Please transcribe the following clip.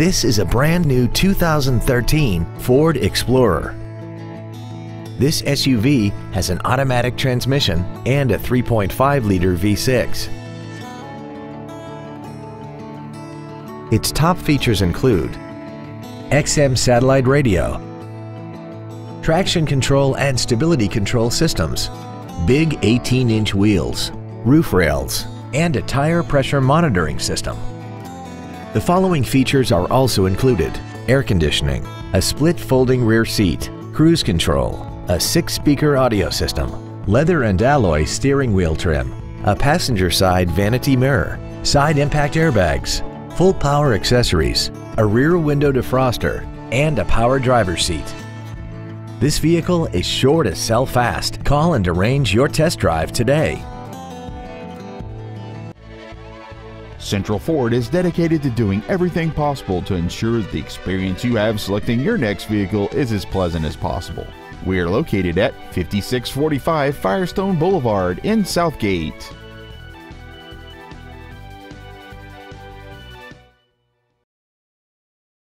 This is a brand new 2013 Ford Explorer. This SUV has an automatic transmission and a 3.5-liter V6. Its top features include XM satellite radio, traction control and stability control systems, big 18-inch wheels, roof rails, and a tire pressure monitoring system. The following features are also included. Air conditioning, a split folding rear seat, cruise control, a six-speaker audio system, leather and alloy steering wheel trim, a passenger side vanity mirror, side impact airbags, full power accessories, a rear window defroster, and a power driver's seat. This vehicle is sure to sell fast. Call and arrange your test drive today. Central Ford is dedicated to doing everything possible to ensure the experience you have selecting your next vehicle is as pleasant as possible. We are located at 5645 Firestone Boulevard in South Gate.